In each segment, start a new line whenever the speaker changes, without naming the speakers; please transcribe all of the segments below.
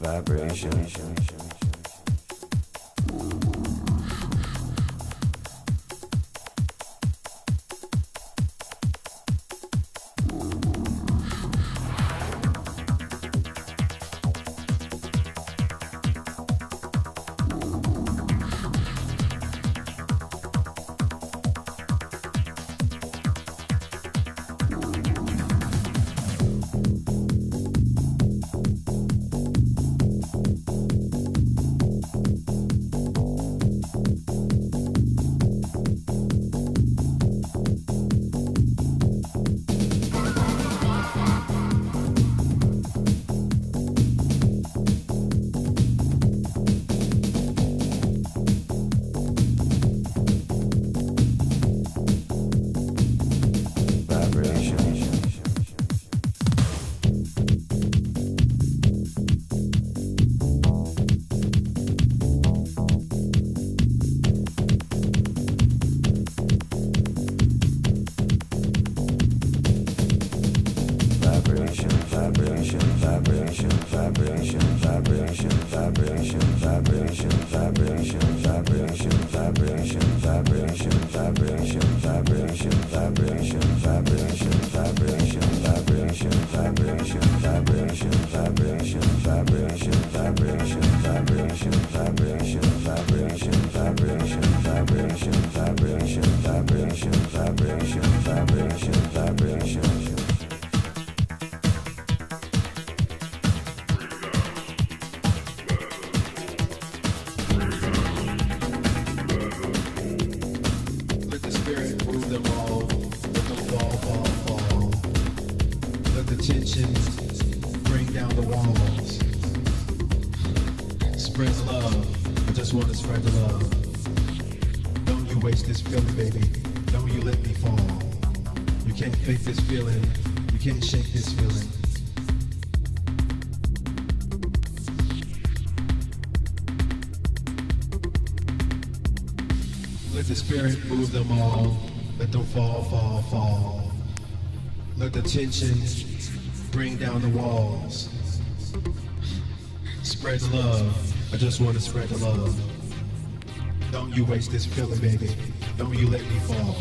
vibration. vibration. Let them fall, fall, fall. Let the tension bring down the walls. Spread the love. I just want to spread the love. Don't you waste this feeling, baby. Don't you let me fall.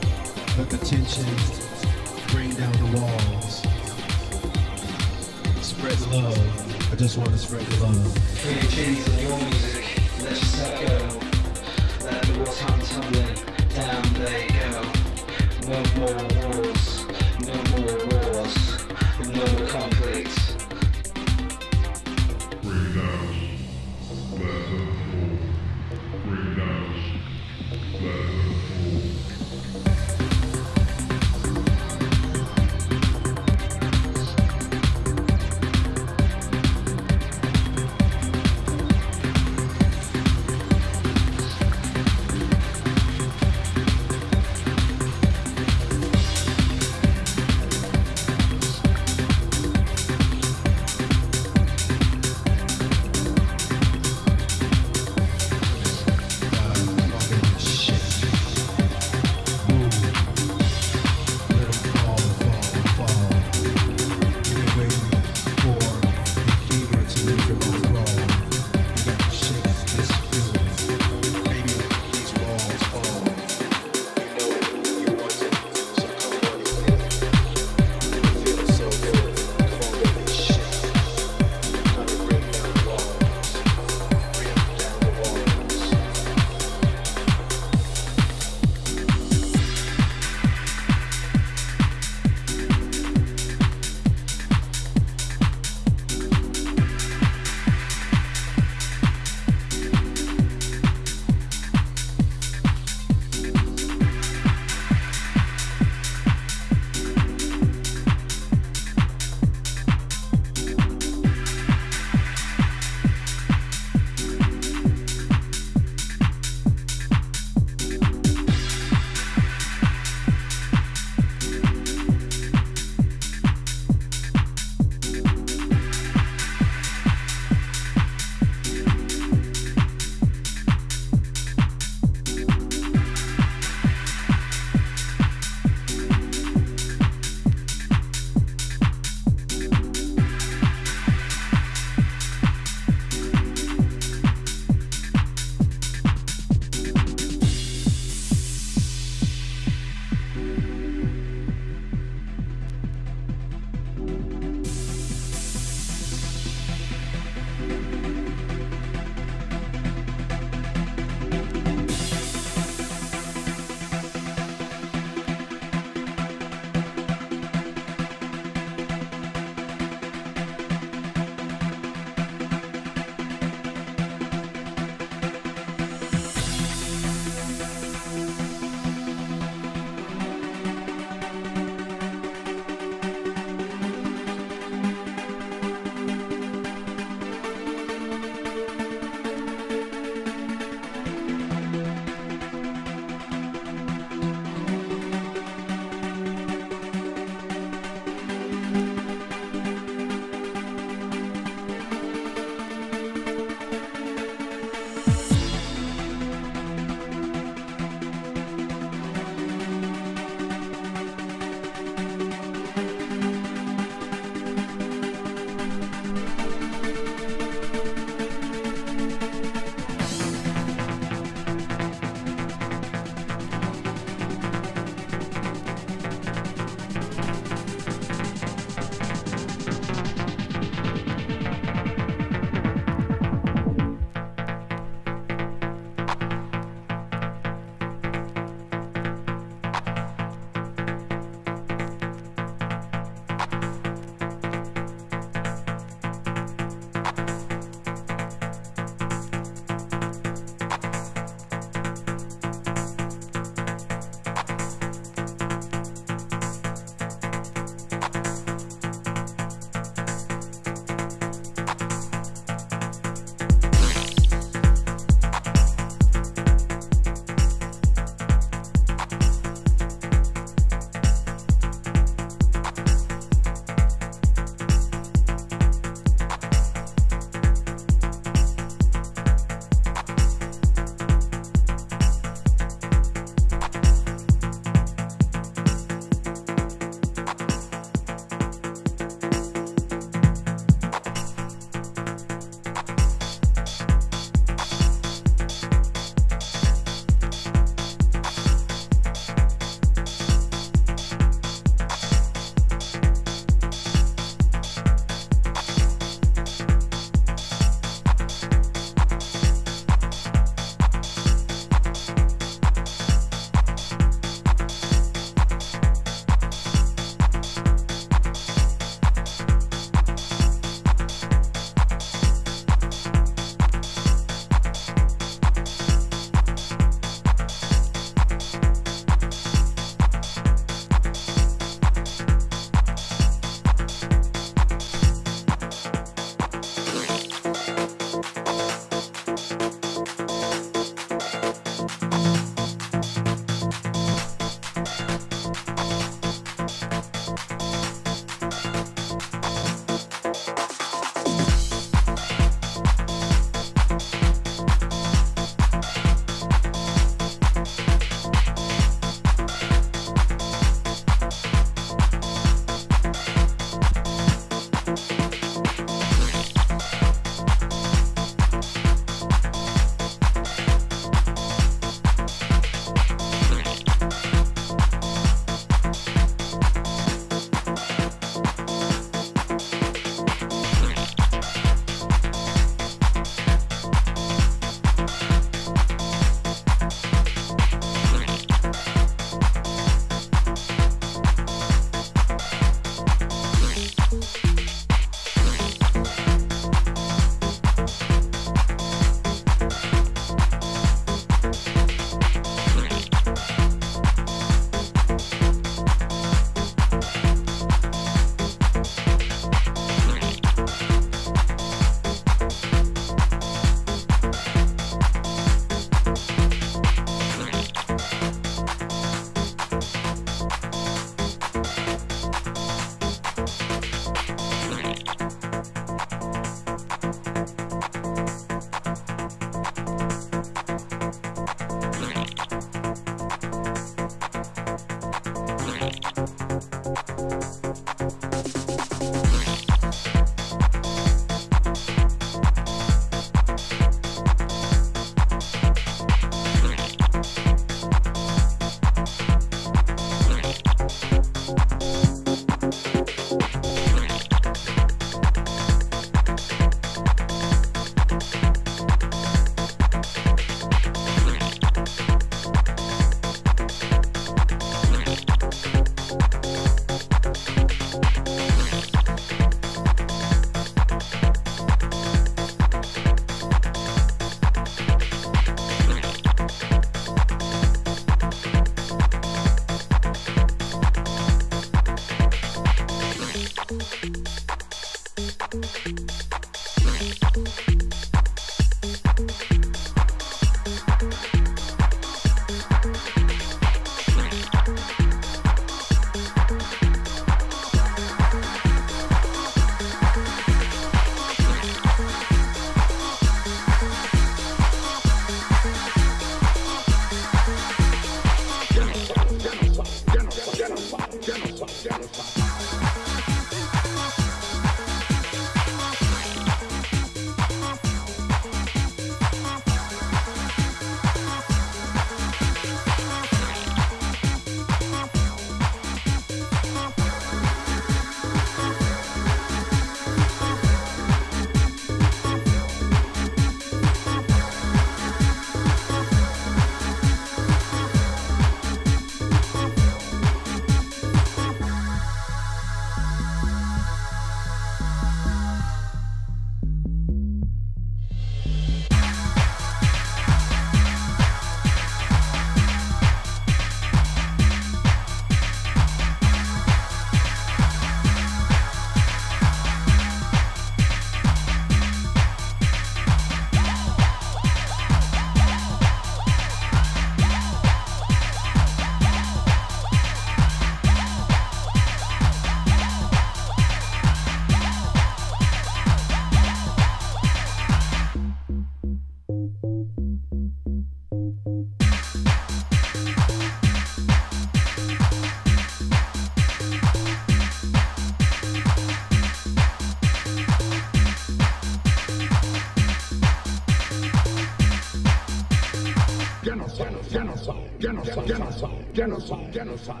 ya lo.